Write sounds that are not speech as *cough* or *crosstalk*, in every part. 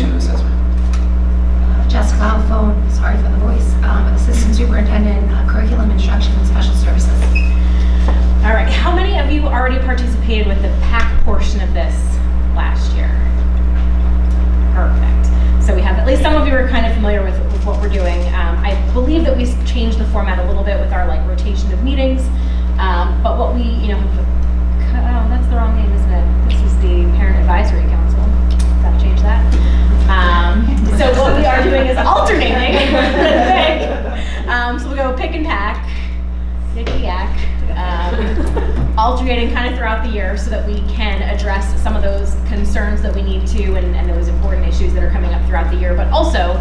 Director of Evaluation and Assessment. Uh, Jessica Alphone, sorry for the voice, um, Assistant Superintendent, uh, Curriculum Instruction and Special Services. All right, how many of you already participated with the PAC portion of this last year? Perfect. So we have, at least some of you are kind of familiar with, with what we're doing. Um, I believe that we changed the format a little bit with our like rotation of meetings. Um, but what we, you know, have, oh, that's the wrong name, isn't it? This is the Parent Advisory Council. Gotta change that. Um, so what we are doing is alternating. um, so we'll go pick and pack, yicky yak, um, alternating kind of throughout the year so that we can address some of those concerns that we need to and, and those important issues that are coming up throughout the year, but also,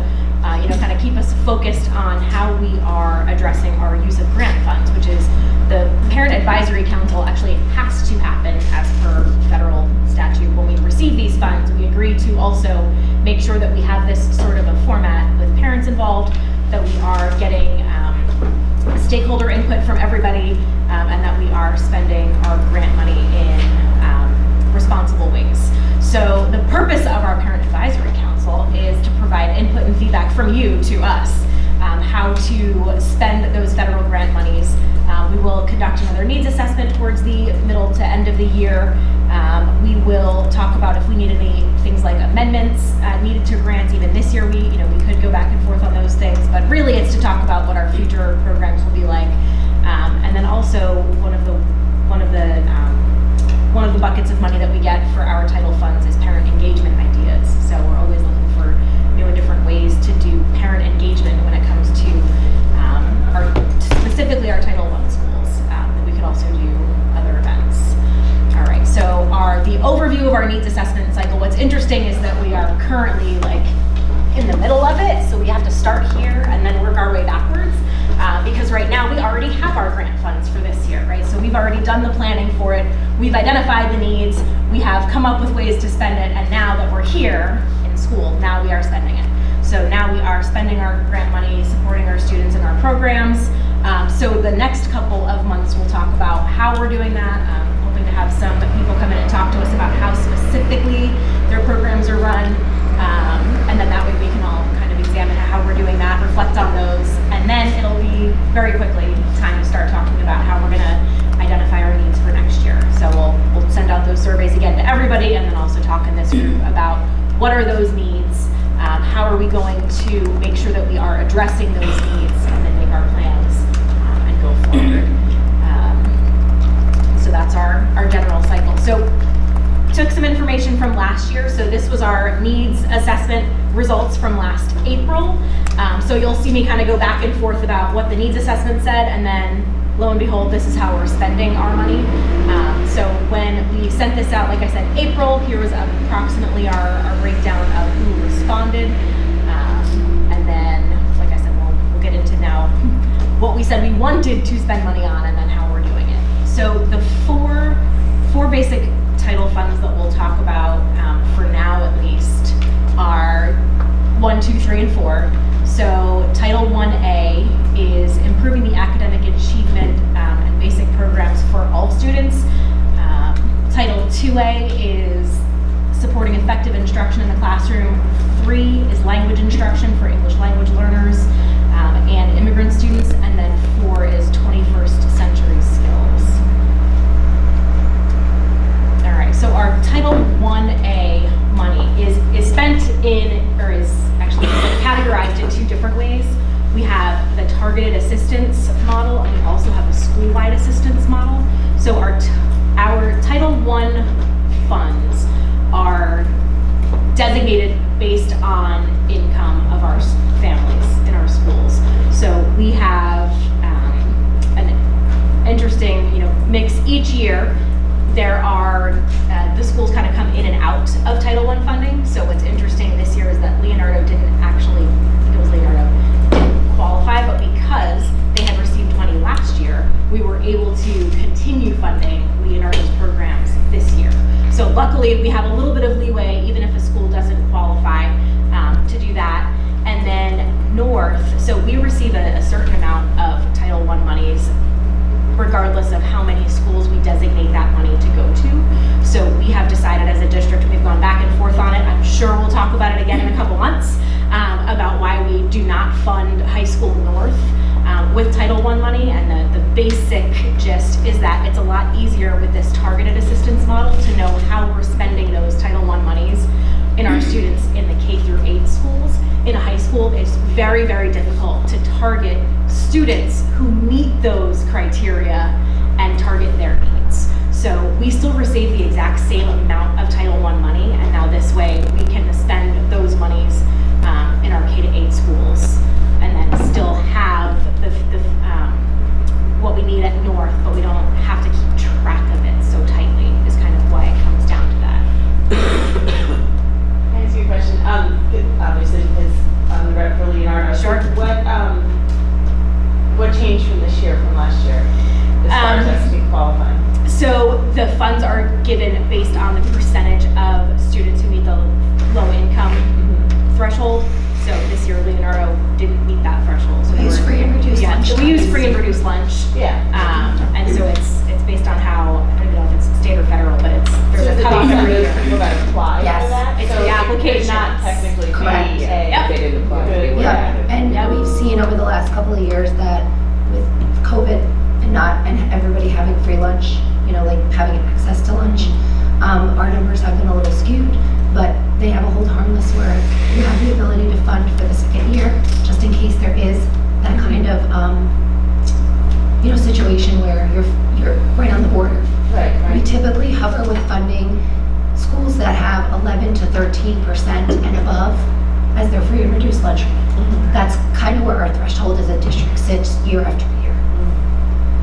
uh, you know, kind of keep us focused on how we are addressing our use of grant funds, which is the Parent Advisory Council actually has to happen as per federal statute. When we receive these funds, we agree to also make sure that we have this sort of a format with parents involved, that we are getting um, stakeholder input from everybody, um, and that we are spending our grant money in um, responsible ways. So the purpose of our Parent Advisory Council is to provide input and feedback from to us, um, how to spend those federal grant monies. Um, we will conduct another needs assessment towards the middle to end of the year. Um, we will talk about if we need any things like amendments uh, needed to grants. Even this year, we you know we could go back and forth on those things, but really it's to talk about what our future programs will be like. Um, and then also one of the one of the um, one of the buckets of money that we get for our title funds is parent engagement ideas. So we're always looking for new and different ways to do parent engagement when it comes to um, our specifically our Title I schools. Um, but we could also do other events. All right. So our the overview of our needs assessment cycle. What's interesting is that we are currently like in the middle of it, so we have to start here and then work our way backwards. Uh, because right now we already have our grant funds for this year, right? So we've already done the planning for it. We've identified the needs. We have come up with ways to spend it, and now that we're here in school, now we are spending it. So now we are spending our grant money, supporting our students in our programs. Um, so the next couple of months, we'll talk about how we're doing that. Um, hoping to have some people come in and talk to us about how specifically their programs are run. Um, and then that way we can all kind of examine how we're doing that, reflect on those, and then it'll be very quickly time to start talking about how we're going to identify our needs for next year. So we'll, we'll send out those surveys again to everybody and then also talk in this group about what are those needs, um, how are we going to make sure that we are addressing those needs and then make our plans um, and go forward. Um, so that's our, our general cycle. So took some information from last year. So this was our needs assessment results from last April. Um, so you'll see me kind of go back and forth about what the needs assessment said, and then lo and behold, this is how we're spending our money. Um, so when we sent this out, like I said, April, here was approximately our, our breakdown of who responded. Um, and then, like I said, we'll, we'll get into now *laughs* what we said we wanted to spend money on and then how we're doing it. So the four, four basic title funds that we'll talk about um, for now at least are one, two, three, and four. So Title 1A is improving the academic achievement um, and basic programs for all students. Um, title 2A is supporting effective instruction in the classroom. 3 is language instruction for English language learners um, and immigrant students. And then 4 is 21st century skills. All right, so our Title 1A money is, is spent in, or is actually categorized in two different ways. We have the targeted assistance model, and we also have a school-wide assistance model. So our, our Title I funds are designated based on income of our families in our schools. So we have um, an interesting, you know, mix each year. There are, uh, the schools kind of come in and out of Title I funding. So what's interesting this year is that Leonardo didn't actually, I think it was Leonardo, didn't qualify, but because they had received money last year, we were able to continue funding Leonardo's programs this year. So luckily, we have a little bit of leeway, even if a school doesn't qualify, um, to do that. And then North, so we receive a, a certain amount of Title I monies regardless of how many schools we designate that money to go to. So we have decided as a district, we've gone back and forth on it. I'm sure we'll talk about it again in a couple months, do not fund high school north um, with Title I money. And the, the basic gist is that it's a lot easier with this targeted assistance model to know how we're spending those Title I monies in our students in the K through 8 schools. In a high school, it's very, very difficult to target students who meet those criteria and target their needs. So we still receive the exact same amount of Title I money, and now this way we can spend those monies schools and then still have the, the, um, what we need at North, but we don't have to keep track of it so tightly is kind of why it comes down to that. Can I ask you a question? Um, obviously, because I'm the rep for Leonardo. Sure. What, um, what changed from this year, from last year? As far as Um, us to be qualifying? So the funds are given based on the percentage of students who meet the low income threshold. So this year Leonardo didn't meet that threshold. So We use free and reduced Yeah, lunch. so we use free and reduced lunch. Yeah. Um, and so it's, it's based on how, I don't know if it's state or federal, but it's, there's is a it cutoff based on every those year. people that apply Yes. for that? It's So the it- it application, not- Technically be Correct. a. Yep. They didn't apply. They Yeah, were- and Yep. we've seen over the last couple of years that with COVID and not, and everybody having free lunch, you know, like having access to lunch, um, our numbers have been a little skewed, but they have a hold harmless where you have the ability to fund for the second year, just in case there is that kind of, um, you know, situation where you're, you're right on the border. Right, right. We typically hover with funding schools that have 11 to 13 percent and above as their free and reduced lunch rate. Mm-hmm. That's kind of where our threshold as a district sits year after year.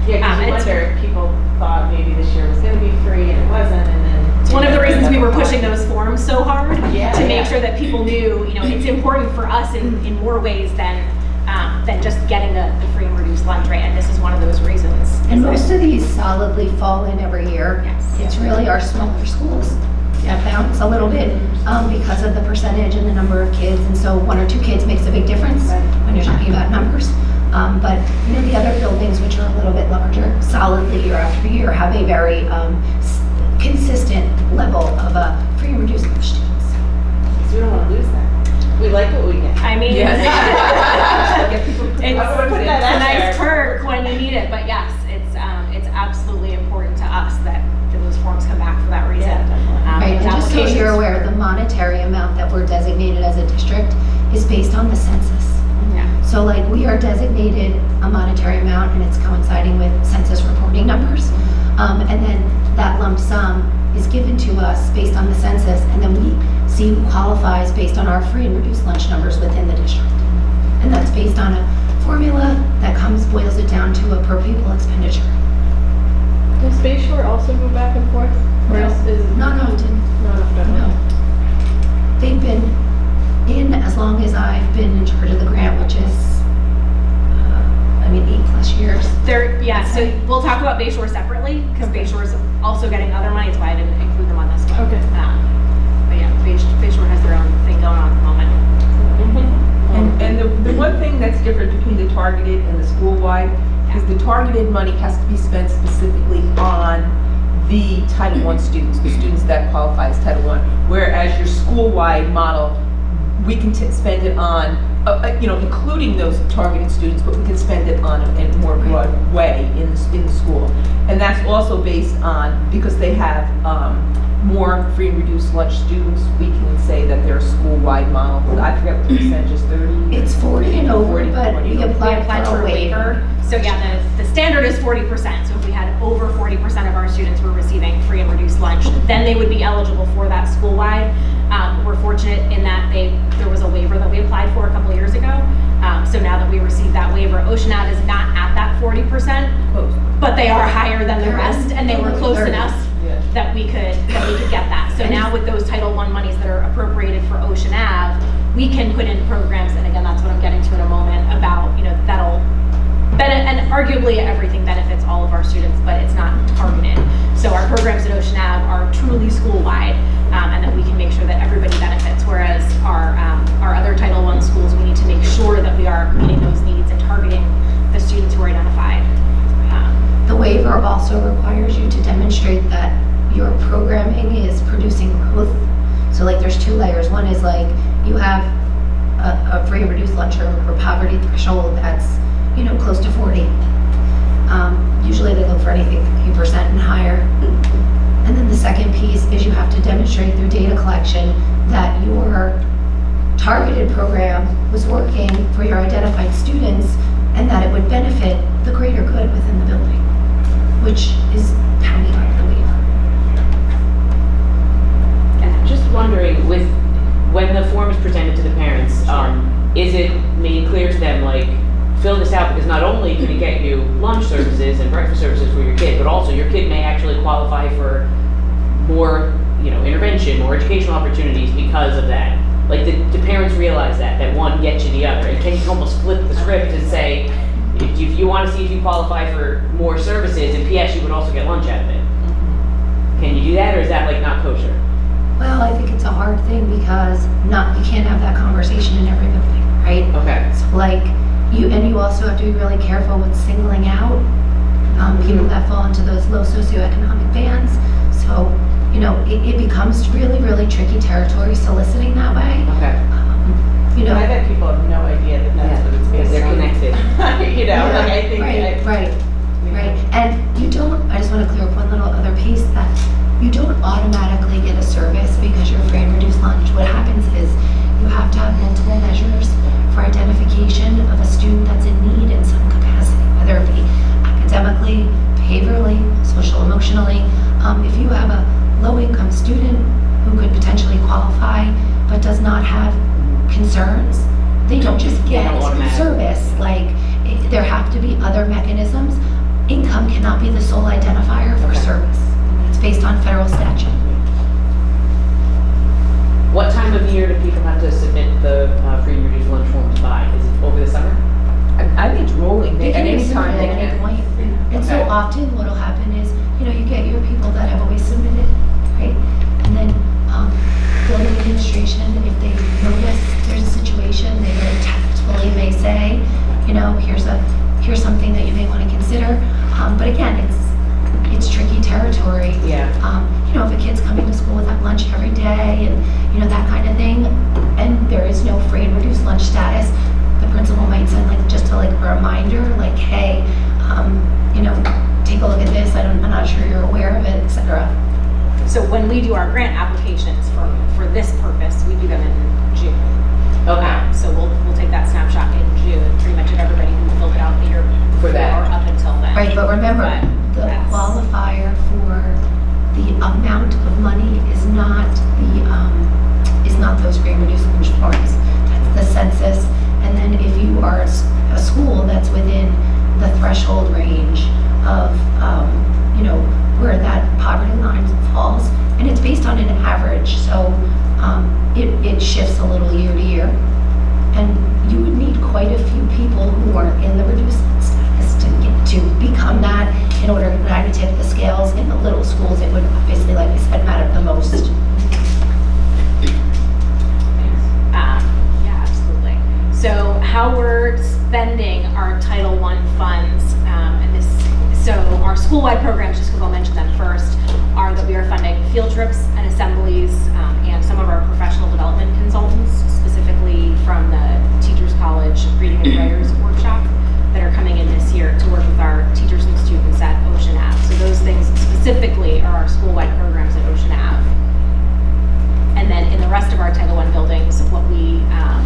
Yeah, Um, because you it's- wonder if people thought maybe this year was gonna be free and it wasn't, and then. It's one of the reasons we were pushing those forms so hard, Yeah, to yeah. make sure that people knew, you know, it's important for us in, in more ways than, um, than just getting the, the free and reduced lunch rate, and this is one of those reasons. And most of these solidly fall in every year. Yes. It's really our smaller schools that bounce a little bit um, because of the percentage and the number of kids. And so one or two kids makes a big difference Right. when you're talking about numbers. Um, But, you know, the other buildings, which are a little bit larger, solidly year after year, have a very um, consistent level of uh, free and reduced lunch students. Because we don't wanna lose that. We like what we get. I mean, it's, I'm gonna *laughs* put it's a nice perk when you need it, but yes, it's, um, it's absolutely important to us that those forms come back for that reason. Yeah. Um, Right, and just so you're aware, the monetary amount that we're designated as a district is based on the census. Yeah. So like, we are designated a monetary amount and it's coinciding with census reporting numbers. Um, and then that lump sum is given to us based on the census, and then we see who qualifies based on our free and reduced lunch numbers within the district. And that's based on a formula that comes, boils it down to a per pupil expenditure. Does Bayshore also go back and forth? Or No, is- is it- Not often. Not often. No. They've been in as long as I've been in charge of the grant, which is, uh, I mean, eight plus years. They're, yeah, so we'll talk about Bayshore separately, because Bayshore is also getting other money, that's why I didn't include them on this one. Okay. Um, But yeah, Bay Bay has their own thing going on at the moment. And, and the, the one thing that's different between the targeted and the school-wide is the targeted money has to be spent specifically on the Title I students, the students that qualify as Title I. Whereas your school-wide model we can t- spend it on, uh, uh, you know, including those targeted students, but we can spend it on a, in a more broad way in, the in the school. And that's also based on, because they have, um, more free and reduced lunch students, we can say that they're a school-wide model. I forget what the percentage is, thirty? It's 40 and over, 40, but 40 we and over. Applied applied for a waiver. So yeah, the, the standard is forty percent, so if we had over forty percent of our students were receiving free and reduced lunch, then they would be eligible for that school-wide. Um, we're fortunate in that they, there was a waiver that we applied for a couple years ago. Um, so now that we received that waiver, Ocean Ave is not at that forty percent, but they are higher than the rest, and they were close enough that we could, that we could get that. So now with those Title I monies that are appropriated for Ocean Ave, we can put in programs, and again, that's what I'm getting to in a moment, about, you know, that'll, and arguably everything benefits all of our students, but it's not targeted. So our programs at Ocean Ave are truly school-wide, um, and that we can make sure that everybody benefits, whereas our, um, our other Title I schools, we need to make sure that we are meeting those needs and targeting the students who are identified. Um, The waiver also requires you to demonstrate that your programming is producing growth. So like there's two layers. One is like you have a, a free reduced lunch or, or poverty threshold that's, you know, close to 40. Um, usually they look for anything 50% and higher. And then the second piece is you have to demonstrate through data collection that your targeted program was working for your identified students and that it would benefit the greater good within the building, which is got the waiver. Just wondering, with, when the form is presented to the parents, um, is it made clear to them, like, fill this out because not only can it get you lunch services and breakfast services for your kid, but also your kid may actually qualify for more, you know, intervention, more educational opportunities because of that. Like, do, do parents realize that, that one gets you the other? And can you almost flip the script and say, if you, if you want to see if you qualify for more services, and PS, you would also get lunch out of it? Mm-hmm. Can you do that, or is that like not kosher? Well, I think it's a hard thing because not, you can't have that conversation in every building, right? Okay. So like, you, and you also have to be really careful with singling out, um, people that fall into those low socioeconomic bands. So, you know, it, it becomes really, really tricky territory soliciting that way. Okay. Um, You know. I bet people have no idea that that's what it's based on. They're connected. *laughs* You know, like I think. Right, I- right, you know. right. And you don't, I just want to clear up one little other piece that you don't automatically get a service because you're free and reduced lunch. What happens is you have to have multiple measures for identification of a student that's in need in some capacity, whether it be academically, behaviorally, social emotionally. Um, if you have a low-income student who could potentially qualify but does not have concerns, they don't just get don't service. Like, it- there have to be other mechanisms. Income cannot be the sole identifier for Okay. service. It's based on federal statute. What time of year do people have to submit the uh, free and reduced lunch forms by? Is it over the summer? I, I think it's rolling, They- They can any submit time at they any can. point. And so often what'll happen is, you know, you get your people that have always submitted, right? Then, um, administration, if they notice there's a situation, they very tactfully may say, you know, here's a, here's something that you may want to consider. Um, but again, it's, it's tricky territory. Yeah. Um, you know, if a kid's coming to school without lunch every day and, you know, that kind of thing, and there is no free and reduced lunch status, the principal might send like, just a, like a reminder, like, hey, um, you know, take a look at this, I don't, I'm not sure you're aware of it, etc. So when we do our grant applications for this purpose, we do them in June. Okay. Um, So we'll, we'll take that snapshot in June, pretty much of everybody who filled it out the year For before that. up until then. Right, but remember, But the that's- qualifier for the amount of money is not the, um, is not those free and reduced lunch forms. That's the census, and then if you are a s- a school that's within the threshold range of, um, you know, where that poverty line falls, and it's based on an average, so, um, it, it shifts a little year to year. And you would need quite a few people who are in the reduced status to get, to become that in order to tip the scales. In the little schools, it would obviously, like I said, matter the most. Um. So how we're spending our Title I funds, um, and this, so our school-wide programs, just because I'll mention them first, are that we are funding field trips and assemblies, um, and some of our professional development consultants, specifically from the Teachers College Reading and Writers Workshop that are coming in this year to work with our teachers and students at Ocean Ave. So those things specifically are our school-wide programs at Ocean Ave. And then in the rest of our Title I buildings, what we, um,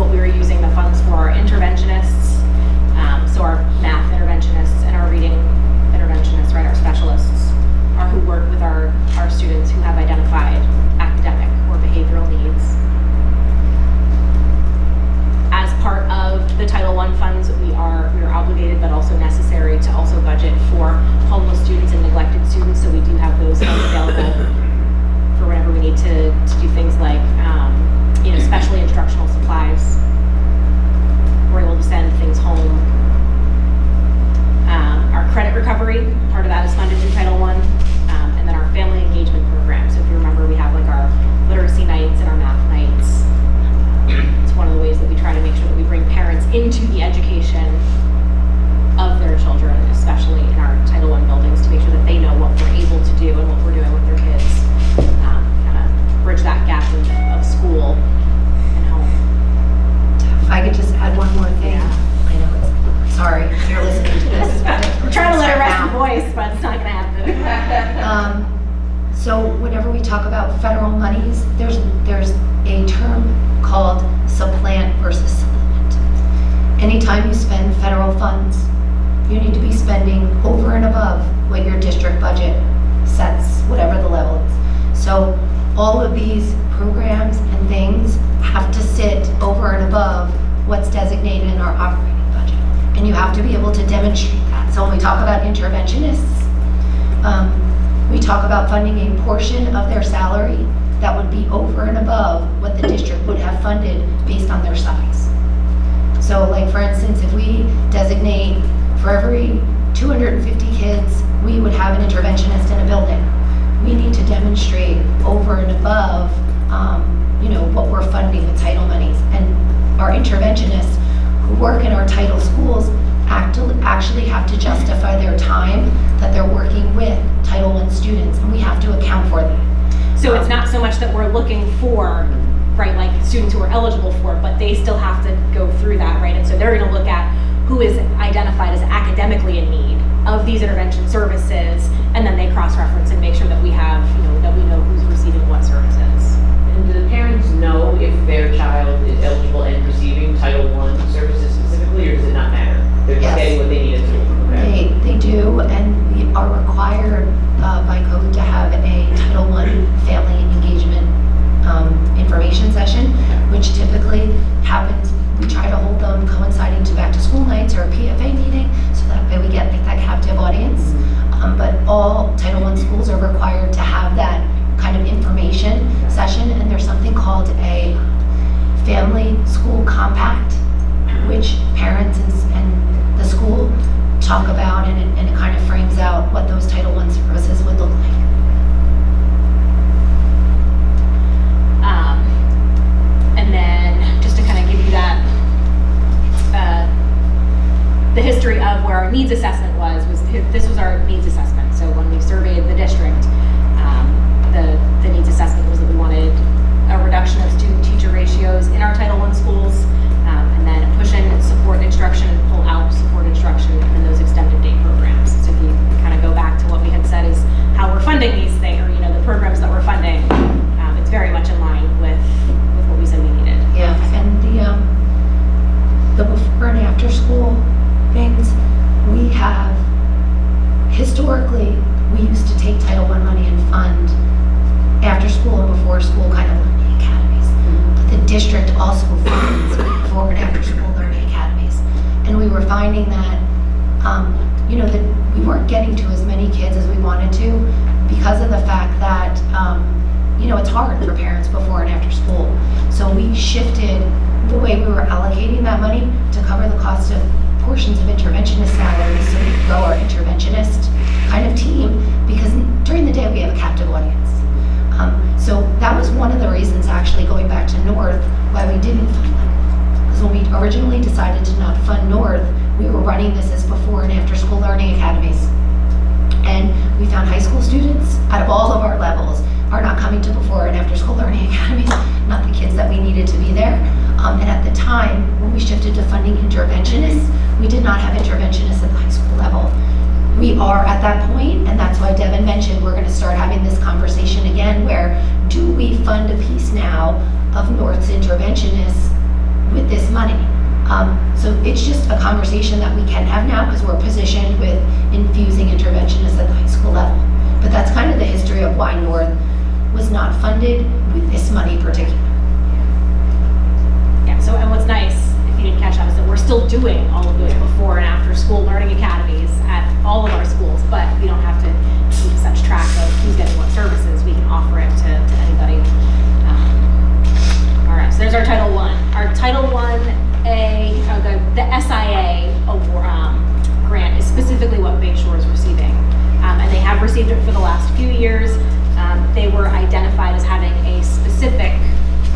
what we were using the funds for are interventionists, um, so our math interventionists and our reading interventionists, right, our specialists, are who work with our, our students who have identified academic or behavioral needs. As part of the Title I funds, we are, we are obligated but also necessary to also budget for homeless students and neglected students, so we do have those funds available for whenever we need to, to do things like, um, you know, *clears throat* especially instructional supplies. We're able to send things home. Um, our credit recovery, part of that is funded in Title I. Um, and then our family engagement program. So if you remember, we have like our literacy nights and our math nights. It's one of the ways that we try to make sure that we bring parents into the education of their children, talk about interventionists, um, we talk about funding a portion of their salary that would be over and above what the district would have funded based on their size. So like, for instance, if we designate for every 250 kids, we would have an interventionist in a building. We need to demonstrate over and above, um, you know, what we're funding with title monies. And our interventionists who work in our title schools act- actually have to justify their time that they're working with Title I students, and we have to account for that. So it's not so much that we're looking for, right, like students who are eligible for but they still have to go through that, right? And so they're gonna look at who is identified as academically in need of these intervention services, and then they cross-reference and make sure that we have, you know, that we know who's receiving what services. And do the parents know if their child is fact that, um, you know, it's hard for parents before and after school. So we shifted the way we were allocating that money to cover the cost of portions of interventionist salaries so we could grow our interventionist kind of team because during the day we have a captive audience. Um, so that was one of the reasons actually going back to North why we didn't fund them. Because when we originally decided to not fund North, we were running this as before and after school learning academies. And we found high school students out of all of our levels are not coming to before and after school *laughs* learning academies, not the kids that we needed to be there. Um, and at the time, when we shifted to funding interventionists, we did not have interventionists at the high school level. We are at that point, and that's why Devin mentioned we're gonna start having this conversation again, where do we fund a piece now of North's interventionists with this money? Um, so it's just a conversation that we can have now because we're positioned with infusing interventionists at the high school level. But that's kind of the history of why North was not funded with this money particular. Yeah, so, and what's nice, if you didn't catch that, is that we're still doing all of those before and after school learning academies at all of our schools, but we don't have to keep such track of who's getting what services. We can offer it to, to anybody. Um, All right, so there's our Title One. Our Title One A, uh, the, the SIA award, um, grant is specifically what Bayshore is receiving. Um, and they have received it for the last few years. Um, they were identified as having a specific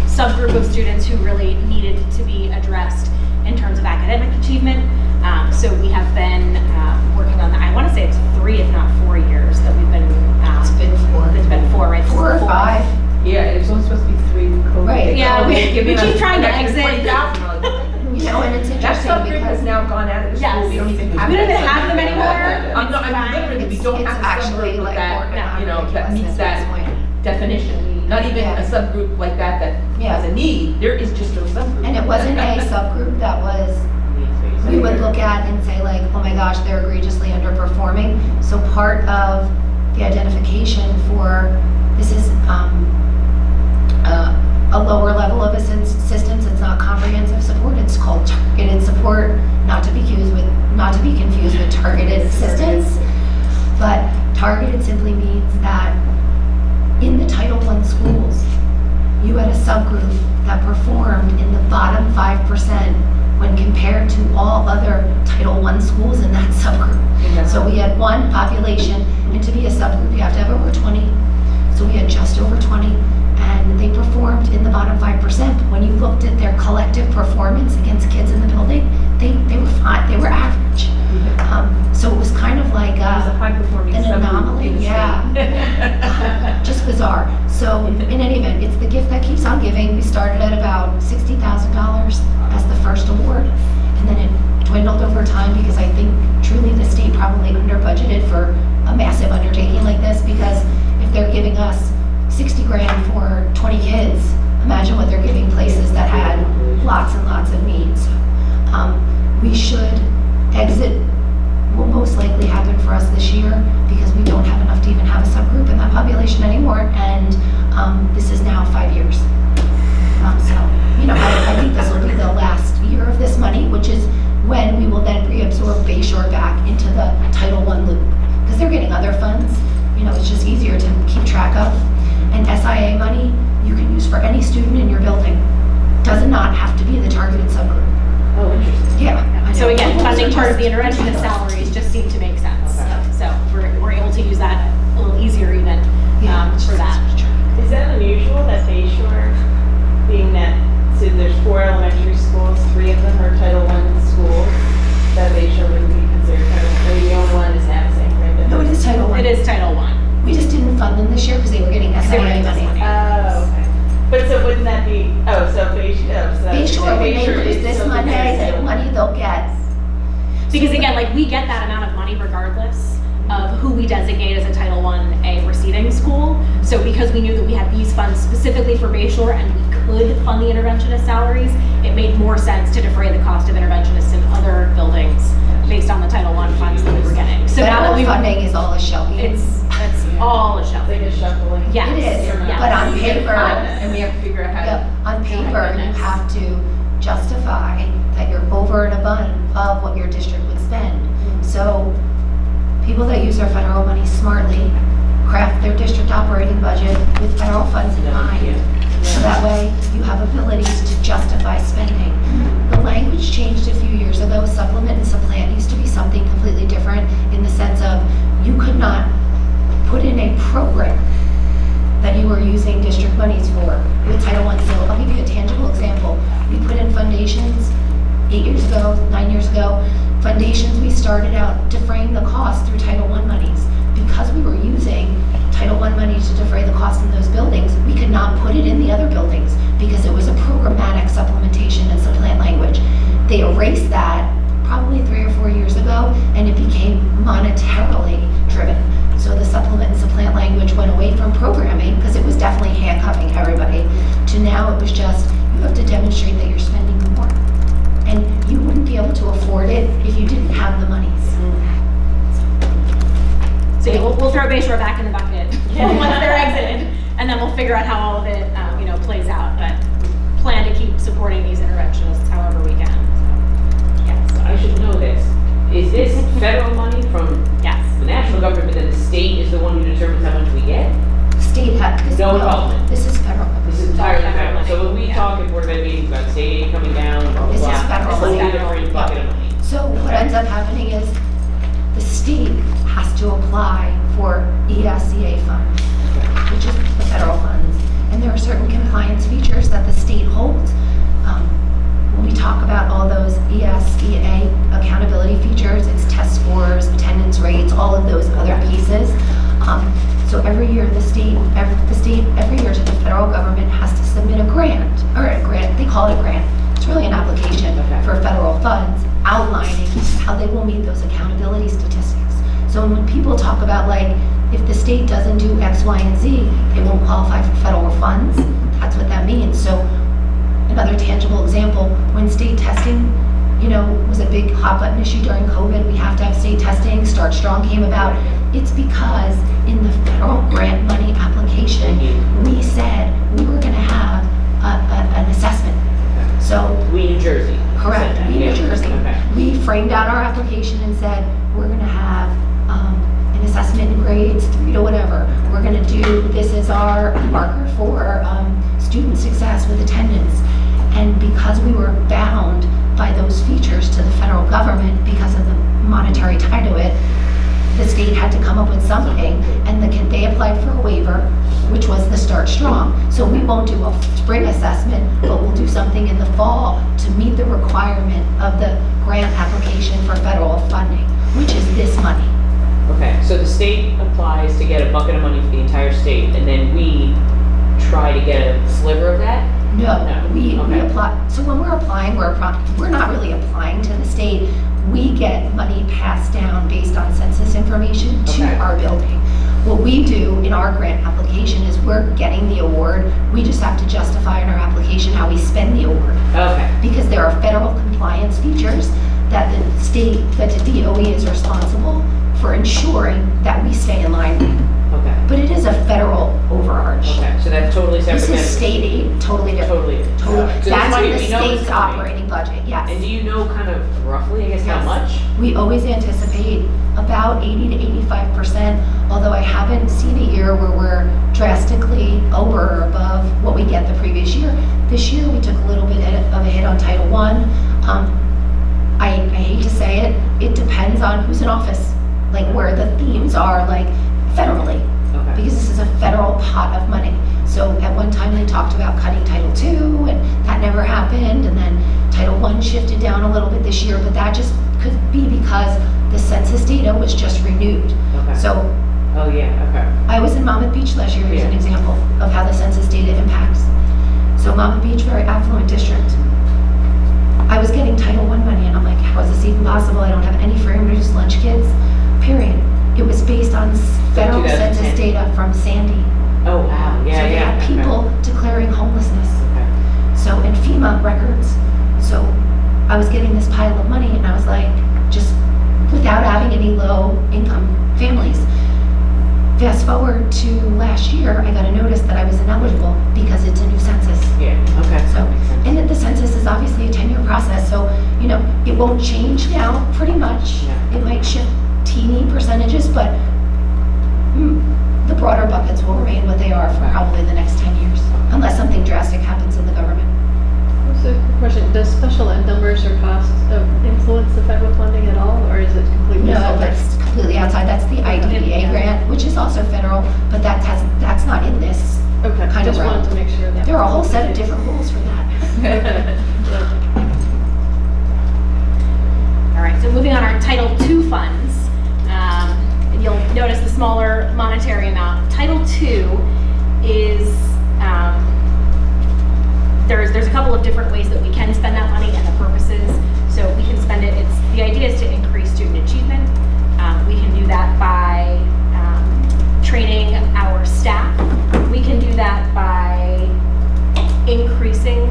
subgroup of students who really needed to be addressed in terms of academic achievement. Um, so we have been uh, working on that. I want to say it's three, if not four years that we've been. Um, It's been four. It's been four, right? This is Four or four. five. Yeah, it was only supposed to be three with COVID. Right. Yeah, we- we keep trying to *laughs* exit. *laughs* 20,000. You know, and it's That interesting subgroup has because now gone out of the Yes. we don't even have. We don't that even have them anymore. I'm not, I mean, literally, we don't have actually like that, borderline you know, that meets that point. definition. Not even Yeah. a subgroup like that that Yeah. has a need, there is just no subgroup. And it wasn't a *laughs* subgroup that was, we would look at and say like, oh my gosh, they're egregiously underperforming. So part of the identification for, this is um, a a lower level of assistance, it's not comprehensive support, it's called targeted support, not to be confused with, not to be confused with targeted assistance. But targeted simply means that in the Title I schools, you had a subgroup that performed in the bottom 5% when compared to all other Title I schools in that *laughs* subgroup. So we had one population, and to be a subgroup, you have to have over 20. So we had just over 20, and they performed in the bottom 5%. But when you looked at their collective performance against kids in the building, they, they were fine, they were average. Um, so it was kind of like a uh, high performing an anomaly, yeah. *laughs* just bizarre. So in any event, it's the gift that keeps on giving. We started at about $60,000 as the first award, and then it dwindled over time because I think truly the state probably under budgeted for a massive undertaking like this because if they're giving us 60 grand for 20 kids, imagine what they're giving places that had lots and lots of needs. Um, we should exit will most likely happen for us this year because we don't have enough to even have a subgroup in that population anymore. And um, this is now five years. Um, so, you know, I, I think this will be the last year of this money, which is when we will then reabsorb Bayshore back into the Title I loop. Because they're getting other funds, you know, it's just easier to keep track of. And SIA money, you can use for any student in your building. Does not not have to be the targeted subgroup. Oh, interesting. Yeah. So again, funding part of the Just- interventionist salaries just seemed to make sense. So we're, we're able to use that a little easier even Yeah, um, for that. Is that unusual that Bay Shore, being that, so there's four elementary schools, three of them are Title I schools, that Bayshore would be considered Title I, the only one is Navesink, right? No, it is Title I. It is Title I. We just didn't fund them this year because they were getting They SIA money. money. Oh, okay. But so wouldn't that be, oh, so Bay, oh, so Bay that's. Shore, when they lose is this still Monday, the Title money they'll get. Because again, like we get that amount of money regardless of who we designate as a Title I A receiving school. So because we knew that we had these funds specifically for Bayshore and we could fund the interventionist salaries, it made more sense to defray the cost of interventionists in other buildings based on the Title I funds that we were getting. So now that we've, funding is all a shell it's, it's all a Like shelf. a shuffling. Yes. It is, yes. but on paper, And we have to figure out how to. Yep, on paper, you have to justify that you're over and above what your district would spend. Mm-hmm. So people that use our federal money smartly craft their district operating budget with federal funds in mind. So that way you have abilities to justify spending. Mm-hmm. The language changed a few years ago. Supplement and supplant used to be something completely different in the sense of you could not put in a program that you were using district monies for with Title I. So I'll give you a tangible example. We put in Fundations eight years ago, nine years ago. Fundations, we started out defraying the cost through Title I monies. Because we were using Title I money to defray the cost in those buildings, we could not put it in the other buildings. because it was a programmatic supplementation and supplant language. They erased that probably three or four years ago, and it became monetarily driven. So the supplement and supplant language went away from programming, because it was definitely handcuffing everybody, to now it was just, you have to demonstrate that you're spending more. And you wouldn't be able to afford it if you didn't have the monies. So yeah, we'll, we'll throw Bayshore back in the bucket *laughs* once they're exited, and then we'll figure out how all of it, um, you know, plays out. But plan to keep supporting these interventionists however we can. So, yeah. So I should know this. Is this *laughs* federal money from yes. the national government, but then the state is the one who determines how much we get? State has, this, No no, involvement. this is federal. This is entirely federal federal. So when we yeah. talk in Board of Ed meetings about state aid coming down, blah, blah, This is federal it's a whole money. different bucket of money. So what ends up happening is the state has to apply for E ESCA funds, which is the federal funds. And there are certain compliance features that the state holds. Um, When we talk about all those ESEA all of those other pieces. Um, So every year, the state, every, the state, every year to the federal government has to submit a grant, or a grant, they call it a grant. It's really an application Okay. for federal funds outlining how they will meet those accountability statistics. So when people talk about like, if the state doesn't do X, Y, and Z, they won't qualify for federal funds, that's what that means. So another tangible example, when state testing, you know, was a big hot button issue during COVID, we have to have state testing, Start Strong came about. It's because in the federal grant money application, we said we were gonna have a, a, an assessment. So We, New Jersey. Correct, we, New. Jersey. Okay. We framed out our application and said, we're gonna have, um, an assessment in grades three to whatever. We're gonna do, this is our marker for, um, student success with attendance. And because we were bound by those features to the federal government because of the monetary tie to it, the state had to come up with something, and the, they applied for a waiver, which was the Start Strong. So we won't do a spring assessment, but we'll do something in the fall to meet the requirement of the grant application for federal funding, which is this money. Okay, so the state applies to get a bucket of money for the entire state, and then we try to get a sliver of that? No, No, we, we okay. apply, so when we're applying, we're, appro- we're not really applying to the state. We get money passed down based on census information to Okay. our building. What we do in our grant application is we're getting the award, we just have to justify in our application how we spend the award. Okay, Because there are federal compliance features that the state, that the DOE is responsible for ensuring that we stay in line with. Okay, But it is a federal overarch. okay, so that's totally separate. This is state aid, totally different. Totally. Totally. So this That's in the know state's operating budget, yes. And do you know kind of roughly, I guess, how much? We always anticipate about 80 to 85 percent, although I haven't seen a year where we're drastically over or above what we get the previous year. This year, we took a little bit of a hit on Title I. Um, I, I hate to say it, it depends on who's in office, like where the themes are, like federally. Okay, because this is a federal pot of money. So at one time, they talked about cutting Title II, and that never happened, and then Title I shifted down a little bit this year, but that just could be because the census data was just renewed. okay. So Oh, yeah, okay. I was in Monmouth Beach last year as an example of how the census data impacts. So Monmouth Beach, very affluent district. I was getting Title I money, and I'm like, how is this even possible? I don't have any free and reduced lunch kids, period. It was based on federal 2010. census data from Sandy. Oh, wow, yeah, So they yeah. had people declaring homelessness. Okay. So, in FEMA records. So I was getting this pile of money and I was like, just without having any low income families. Fast forward to last year, I got a notice that I was ineligible because it's a new census. Yeah, okay. So, that makes sense. and that the census is obviously a 10-year process, so, you know, it won't change now, pretty much. Yeah. It might shift teeny percentages, but mm, the broader buckets will remain what they are for probably the next 10 years, unless something drastic happens in the government. So, question, does special ed numbers or costs influence the federal funding at all, or is it completely No, separate? that's completely outside, that's the IDEA grant, which is also federal, but that has, that's not in this. Okay, kind of just wanted to make sure that. There are a whole set of different rules for that. *laughs* All right, so moving on, our Title II funds. Um, You'll notice the smaller monetary amount. Title II is, um, there's, there's a couple of different ways that we can spend that money and the purposes. So we can spend it, it's, the idea is to increase student achievement. Um, we can do that by um, training our staff. We can do that by increasing,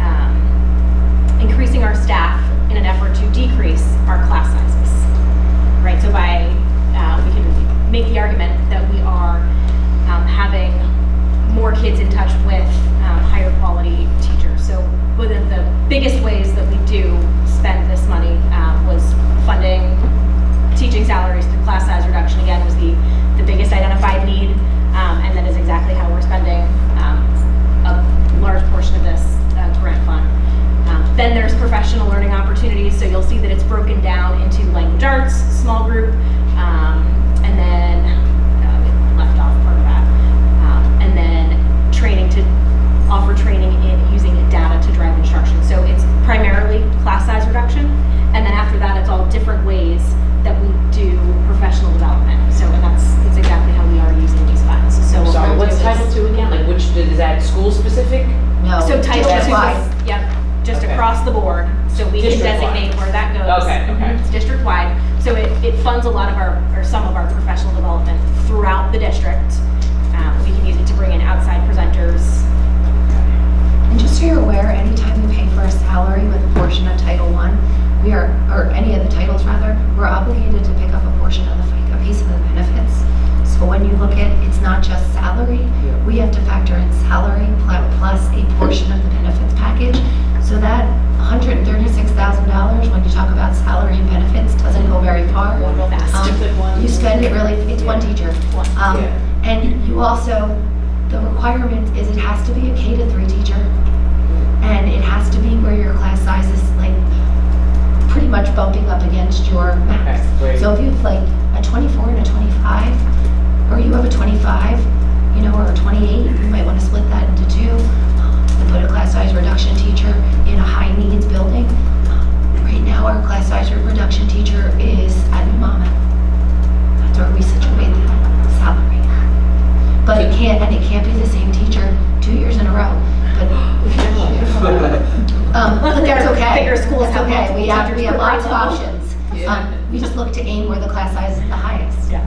um, increasing our staff in an effort to decrease our class sizes. Right, so by, make the argument that we are um, having more kids in touch with um, higher quality teachers. So one of the biggest ways that we do spend this money um, was funding teaching salaries through class size reduction. Again, was the, the biggest identified need, um, and that is exactly how we're spending um, a large portion of this uh, grant fund. Um, Then there's professional learning opportunities, so you'll see that it's broken down into language arts, small group, um, and then, uh, we left off part of that. Um, And then training to, offer training in using data to drive instruction. So it's primarily class size reduction, and then after that, it's all different ways that we do professional development. So, and that's, that's exactly how we are using these funds. So what Sorry, we'll what's do is- Title II again? Like which, is that school specific? No. so title just two wide. is, yep, just Okay. across the board, so we can District-wide. designate where that goes. Okay, okay. Mhm, It's district-wide, so it, it funds a lot of our, or some of our professional development throughout the district. Um, we can use it to bring in outside presenters. And just so you're aware, anytime we pay for a salary with a portion of Title I, we are, or any of the titles rather, we're obligated to pick up a portion of the FICA piece of the benefits. So when you look at, it's not just salary, we have to factor in salary plus a portion of the benefits package. So that $136,000, when you talk about salary and benefits, doesn't go very far. Real fast. Um, It's like one- You spend it really, it's one teacher. Um, And you also, the requirement is it has to be a K to three teacher. And it has to be where your class size is like pretty much bumping up against your max. Okay. So if you have like a 24 and a 25, or you have a 25, you know, or a 28, you might want to split that into two and put a class size reduction teacher in a high needs building. Right now, our class size reduction teacher is at New. That's where we situate that salary. But it can't, and it can't be the same teacher two years in a row. But, *laughs* um, but that's okay. Bigger schools That's okay. We have, teachers we have lots of options. Yeah. Um, we just look to aim where the class size is the highest. Yeah.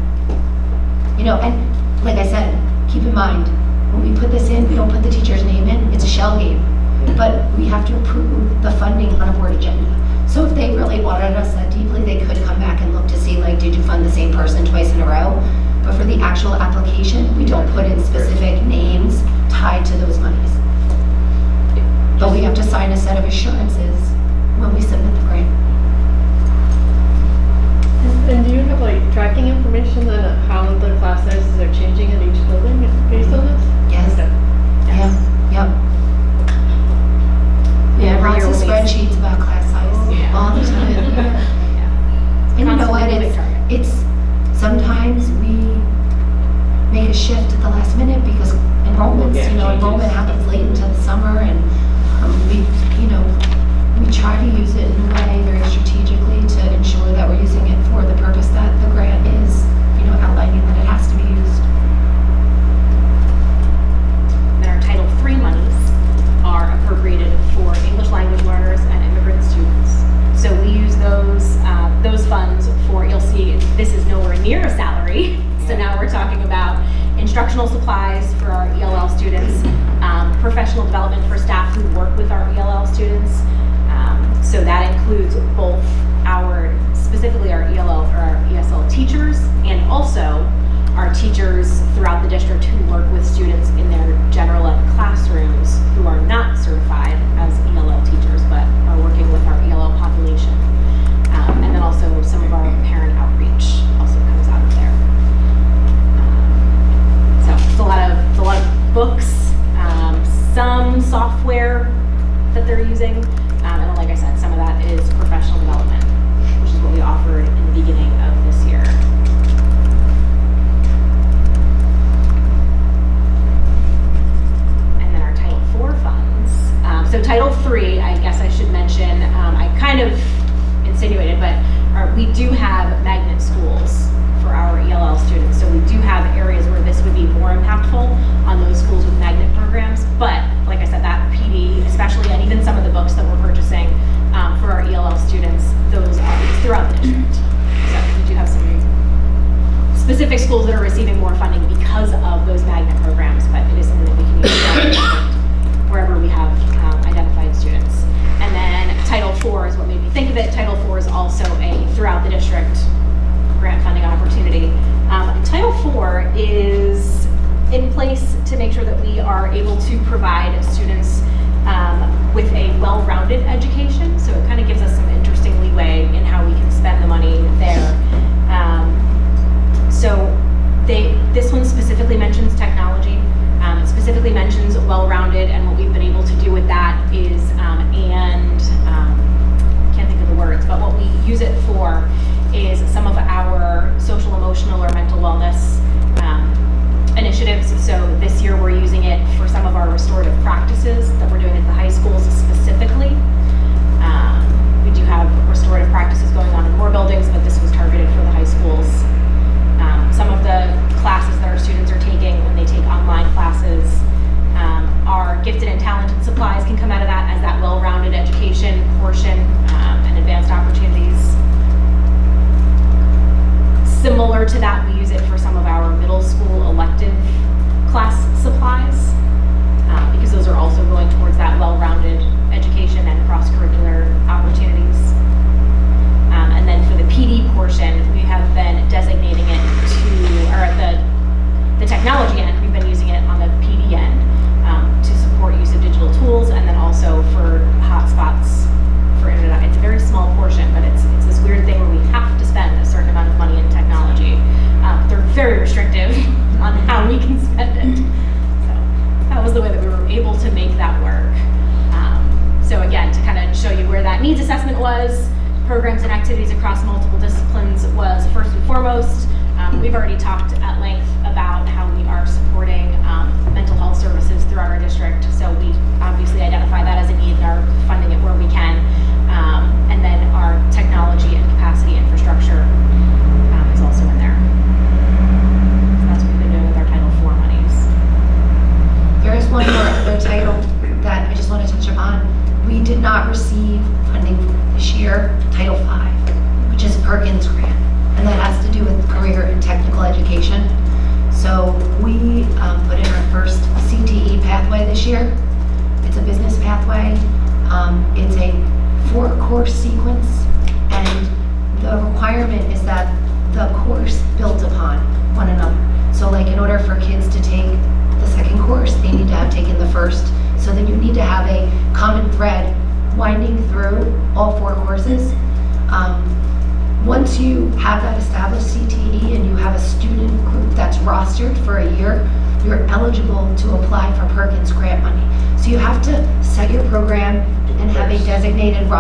You know, and like I said, keep in mind, when we put this in, we don't put the teacher's name in, it's a shell game. But we have to approve the funding on a board agenda. So if they really wanted us that deeply, they could come back and look to see, like, did you fund the same person twice in a row? But for the actual application, we don't put in specific names tied to those monies. But we have to sign a set of assurances when we submit the grant. And and do you have like tracking information on uh, how the class sizes are changing in each building based on this? Yes, Okay. yeah, yep. We have lots of spreadsheets about class size all the time. *laughs* And you know what, it's, it's, sometimes we make a shift at the last minute because enrollments, Yeah, you know, changes. enrollment happens late into the summer and um, we, you know, we try to use it in a way very strategically to ensure that we're using it for the purpose that the grant is, you know, outlining that it has to be used. Then our Title III monies are appropriated for English language learners and immigrant students. So we use those, those funds for, you'll see, this is nowhere near a salary. So now we're talking about instructional supplies for our ELL students, um, professional development for staff who work with our ELL students. Um, So that includes both our, specifically our ELL or our ESL teachers and also our teachers throughout the district who work with students in their general ed classrooms who are not certified as ELL teachers but are working with our ELL population. And then also some of our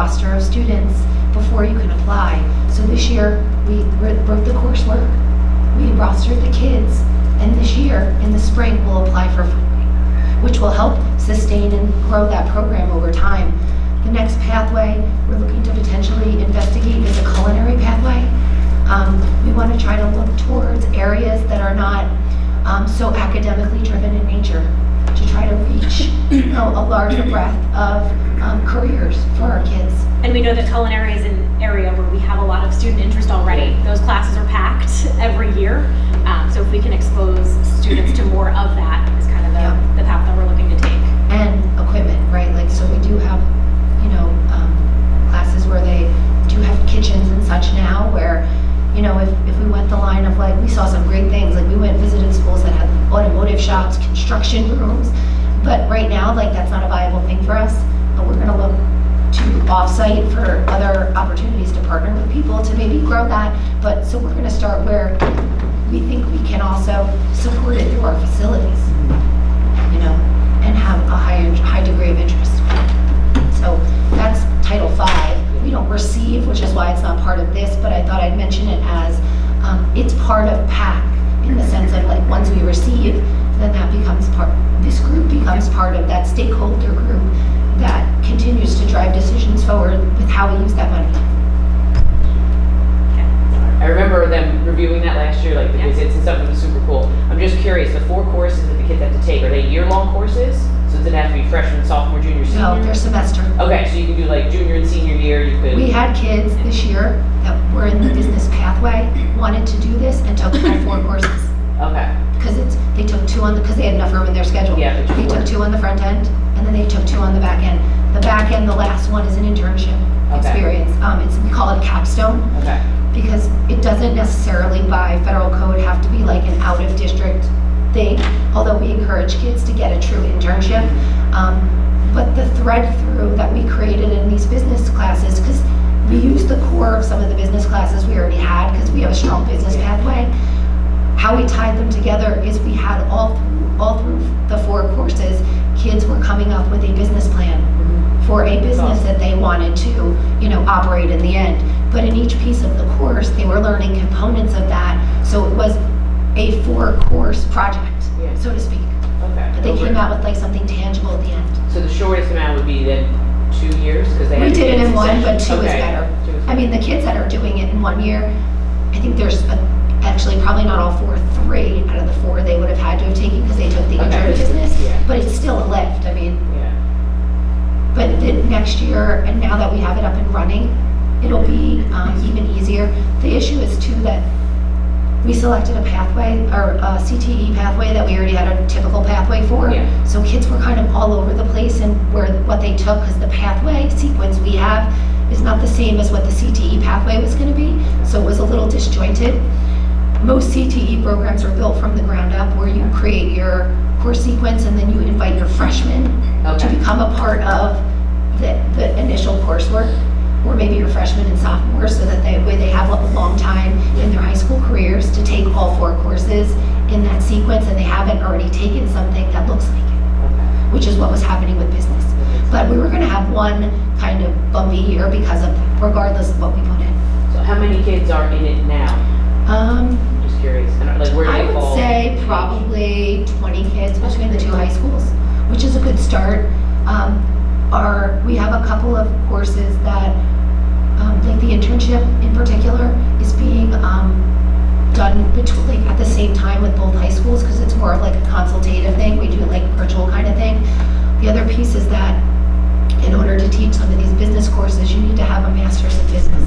roster of students before you can apply. So this year, we wrote the coursework, we rostered the kids, and this year, in the spring, we'll apply for funding, which will help sustain and grow that program over time. The next pathway we're looking to potentially investigate is a culinary pathway. Um, We want to try to look towards areas that are not um, so academically driven in nature, try to reach, you know, a larger breadth of um, careers for our kids. And we know that culinary is an area where we have a lot of student interest already. Those classes are packed *laughs* every year. Um, so if we can expose students to more of that is kind of Yeah. the, the path that we're looking to take. and equipment, right? Like, so we do have, you know, um, classes where they do have kitchens and such now where, you know, if, if we went the line of like, we saw some great things, like we went visited schools that had automotive shops, construction rooms, but right now, like, that's not a viable thing for us, but we're gonna look to offsite for other opportunities to partner with people to maybe grow that, but, so we're gonna start where we think we can also support it through our facilities you know, and have a higher, high degree of interest. So that's Title V. We don't receive, which is why it's not part of this, but I thought I'd mention it as, um, it's part of PAC in the sense of like, once we receive, then that becomes part, this group becomes part of that stakeholder group that continues to drive decisions forward with how we use that money. I remember them reviewing that last year, like the Yeah. visits and stuff, it was super cool. I'm just curious, the four courses that the kids have to take, are they year-long courses? Does it have to be freshman, sophomore, junior, senior? No, their semester. Okay, so you can do like junior and senior year, you could. We had kids this year that were in the business pathway, wanted to do this and took all four courses. Okay, Because it's, they took two on the, because they had enough room in their schedule. Yeah, but you They took two on the front end, and then they took two on the back end. The back end, the last one is an internship. Okay. experience. Um, it's, we call it a capstone Okay. because it doesn't necessarily by federal code have to be like an out-of-district thing, although we encourage kids to get a true internship. Um, But the thread through that we created in these business classes, because we used the core of some of the business classes we already had, because we have a strong business pathway. How we tied them together is we had all, through all through the four courses, kids were coming up with a business plan for a business that they wanted to, you know, operate in the end. But in each piece of the course, they were learning components of that. So it was a four-course project, Yeah. so to speak. Okay. But they came out with like something tangible at the end. So the shortest amount would be then two years, because they We have. did it in one, but two is Okay. better. Two is I mean, the kids that are doing it in one year, I think there's actually probably not all four, three out of the four they would have had to have taken because they took the Okay. business. Yeah. But it's still a lift, I mean. Yeah. But the next year, and now that we have it up and running, it'll be um, even easier. The issue is too that we selected a pathway, or a CTE pathway that we already had a typical pathway for. Yeah. So kids were kind of all over the place in where, what they took, because the pathway sequence we have is not the same as what the CTE pathway was gonna be, so it was a little disjointed. Most CTE programs are built from the ground up, where you create your course sequence and then you invite your freshmen to become a part of the, the initial coursework, or maybe your freshmen and sophomores, so that they, way they have a long time in their high school careers to take all four courses in that sequence, and they haven't already taken something that looks like it, which is what was happening with business. But we were gonna have one kind of bumpy year because of that, regardless of what we put in. So how many kids are in it now? Um, Just curious. And like where do I they would fall? say probably 20 kids between the two high schools, which is a good start. Um, Our, we have a couple of courses that, um, like the internship in particular, is being um, done between, like, at the same time with both high schools, because it's more of like a consultative thing. We do like virtual kind of thing. The other piece is that in order to teach some of these business courses, you need to have a master's in business.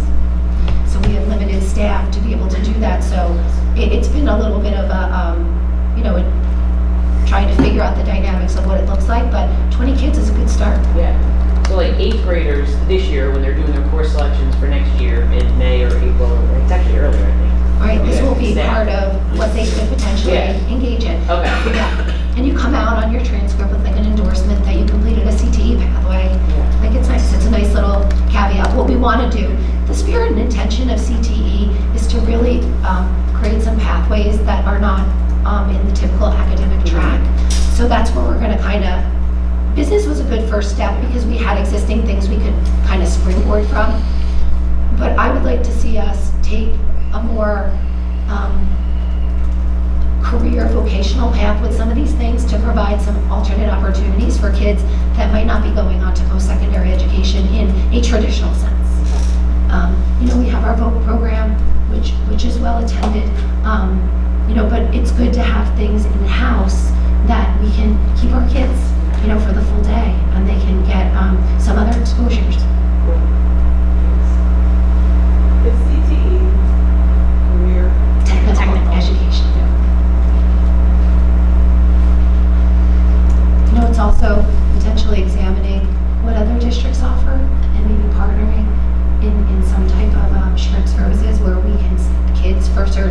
So we have limited staff to be able to do that, so it, it's been a little bit of a, um, you know, it- trying to figure out the dynamics of what it looks like, but 20 kids is a good start. Yeah. So like eighth graders this year, when they're doing their course selections for next year in May or April, or it's actually earlier, I think. Right, this Okay. will be Staff. part of what they could potentially Yeah. engage in. Okay. Yeah, and you come out on your transcript with like an endorsement that you completed a CTE pathway. Like, it's nice, it's a nice little caveat. What we want to do, the spirit and intention of CTE is to really um, create some pathways that are not um, in the typical academic track. So that's where we're going to kind of, business was a good first step because we had existing things we could kind of springboard from. But I would like to see us take a more um, career vocational path with some of these things to provide some alternate opportunities for kids that might not be going on to post-secondary education in a traditional sense. Um, you know, we have our voc program, which, which is well attended, um, you know, but it's good to have things in-house that we can keep our kids, you know, for the full day, and they can get, um, some other exposures. Is CTE career? Technical Technical. education. You know, it's also potentially examining what other districts offer and maybe partnering in, in some type of um, shared services where we can send kids for certain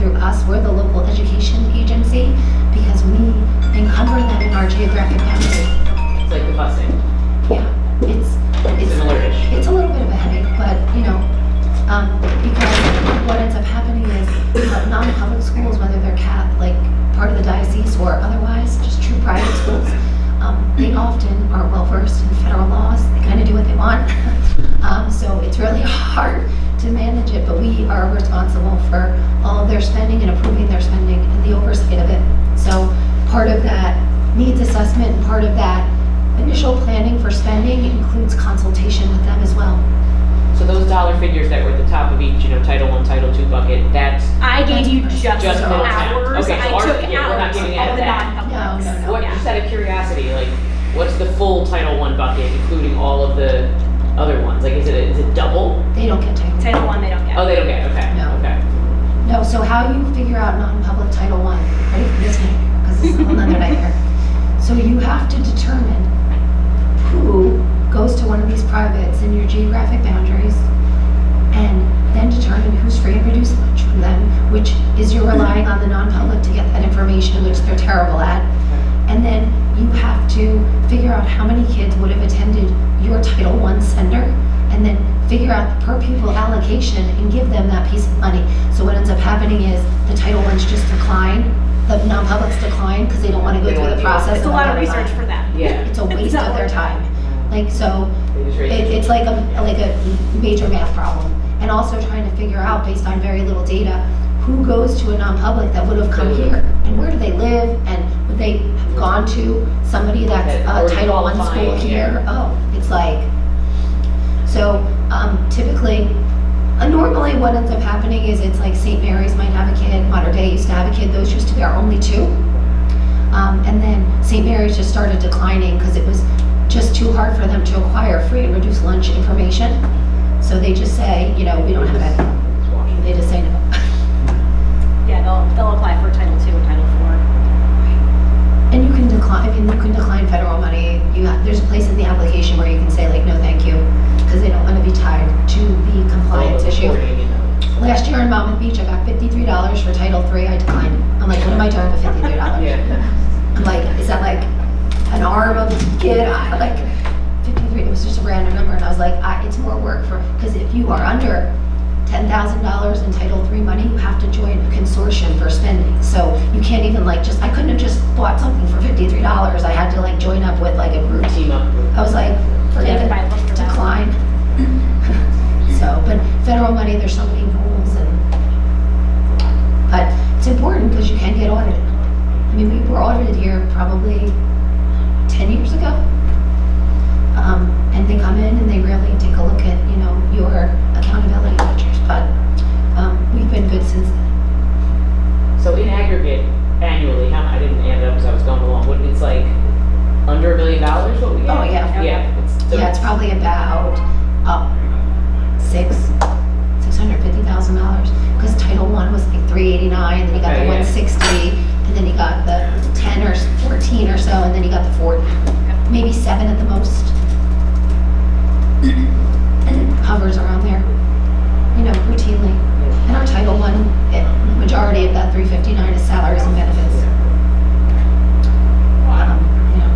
through us, we're the local education agency, because we encumber them in our geographic boundary. It's like the busing, Yeah, it's, it's, similar-ish. it's a little bit of a headache, but, you know, um, because what ends up happening is uh, non-public schools, whether they're cap, like, part of the diocese or otherwise, just true private schools, um, they often aren't well versed in federal laws, they kind of do what they want. *laughs* Um, so it's really *laughs* hard to manage it, but we are responsible for all of their spending and approving their spending and the oversight of it. So part of that needs assessment, and part of that initial planning for spending includes consultation with them as well. So those dollar figures that were at the top of each, you know, Title One, Title Two bucket, that's, I gave you just Just hours. Okay, so I ours- took yeah, we're not hours giving of the that. non-publics. No, no, no. what, Yeah. just out of curiosity, like, what's the full Title One bucket, including all of the other ones? Like, is it, is it double? They don't get Title Title one, they don't get. Oh, they don't get, okay, No. okay. No, so how you figure out non-public Title I, ready for this one, because this is a whole nother nightmare. *laughs* So you have to determine who goes to one of these privates in your geographic boundaries, and then determine who's free and reduced lunch from them, which is you're relying on the non-public to get that information, which they're terrible at. And then you have to figure out how many kids would have attended your Title I sender, and then figure out the per pupil allocation and give them that piece of money. So what ends up happening is the Title I's just decline, the non-publics decline, because they don't want to go don't through the wanna do it. process. It's a lot of identifying. research for them. Yeah. It's a waste not of their worth it. time. Like, so, They just raise it, it. it's like a, like a major math problem. And also trying to figure out, based on very little data, who goes to a non-public that would have come here? And where do they live? And would they have gone to somebody that's That a Title I school here? Oh, it's like, so, um, typically, uh, normally what ends up happening is it's like St. Mary's might have a kid, Mater Dei used to have a kid, those used to be our only two. Um, and then St. Mary's just started declining because it was just too hard for them to acquire free and reduced lunch information. So they just say, you know, we don't have it. They just say no. *laughs* Yeah, they'll, they'll apply for Title two and Title four. And you can decline, I mean, you can decline federal money. You have, there's a place in the application where you can say like, no, thank you, because they don't want to be tied to the compliance issue. You know. Last year in Monmouth Beach, I got fifty-three dollars for Title III. I declined. I'm like, what am I doing with fifty-three dollars? *laughs* Yeah. I'm like, is that like an arm of a kid? I like 53. It was just a random number, and I was like, I, it's more work for because if you are under ten thousand dollars in Title III money, you have to join a consortium for spending. So you can't even like just. I couldn't have just bought something for fifty-three dollars. I had to like join up with like a group. Team up. I was like, forget Yeah, it, buy a book for decline. *laughs* so, but federal money, there's so many rules and. But it's important because you can get audited. I mean, we were audited here probably 10 years ago. Um, and they come in and they really take a look at, you know, your accountability measures. But um, we've been good since then. So in aggregate, annually, how, I didn't add it up as I was going along, what, it's like under a million dollars what we get? Oh, yeah. Yeah. it's- so Yeah, it's probably about uh, six, six hundred fifty thousand dollars. Because Title One was like three eighty-nine, then you got Okay, the one so, and then you got the forty. Maybe seven at the most. And it hovers around there, you know, routinely. And our Title One, the majority of that three fifty-nine is salaries and benefits. Wow. Um, you know,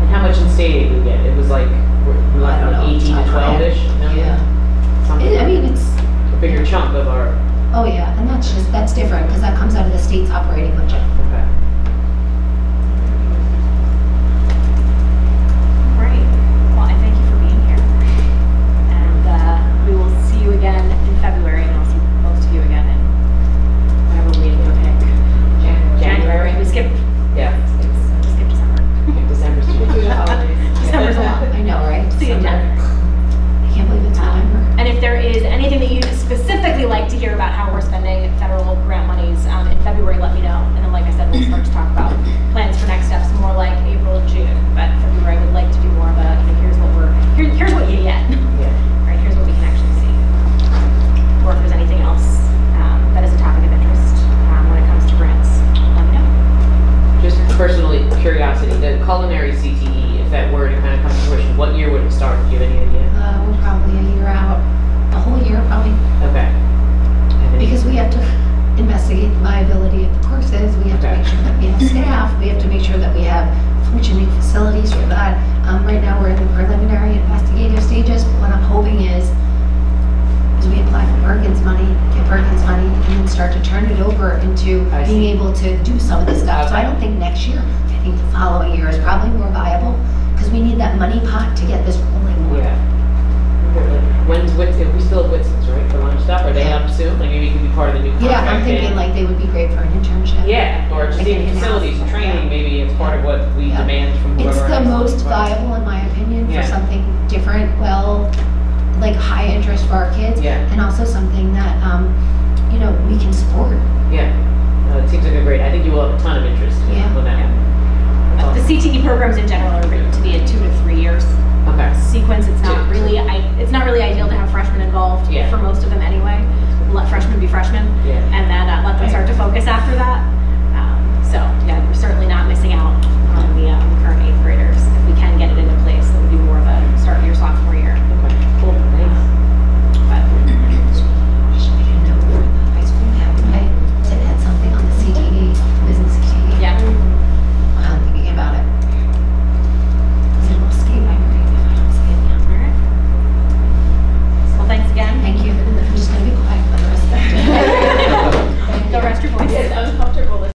And how much in state aid we get? It was like, we're we're I don't like know, eighteen to top of my head. twelve-ish million? Yeah. Something, It- I mean, it's, a bigger chunk of our, Oh, yeah, and that's just, that's different, because that comes out of the state's operating budget. What year would it start? Do you have any idea? Uh, we're probably a year out, a whole year probably, Okay. Because we have to investigate the viability of the courses. We have to make sure that we have *laughs* staff. We have to make sure that we have functioning facilities for that. Um, right now, we're in the preliminary investigative stages. What I'm hoping is, is we apply for Perkins money, get Perkins money, and then start to turn it over into I being see. able to do some of this stuff. So I don't think next year, I think the following year is probably more viable because we need that money pot to get this rolling more. Yeah. When's Whit, we still have Whitson's, right, for lunch stuff, are they up soon? Like maybe you can be part of the new contract? Yeah, I'm thinking like they would be great for an internship. Yeah, or just Like even in-house. facilities and training, Yeah. maybe it's part of what we Yeah. demand from whoever. It's the has most viable, in my opinion, Yeah. for something different, well, like high interest for our kids. Yeah. And also something that, um, you know, we can support. Yeah, no, it seems like a great, I think you will have a ton of interest Yeah. when that happens. The CTE programs in general are written to be a two to three years Okay. sequence. It's not Two. really, I, it's not really ideal to have freshmen involved Yeah. for most of them anyway. Let freshmen be freshmen Yeah. and then uh, let them start to focus after that. Um, So, yeah, we're certainly not missing out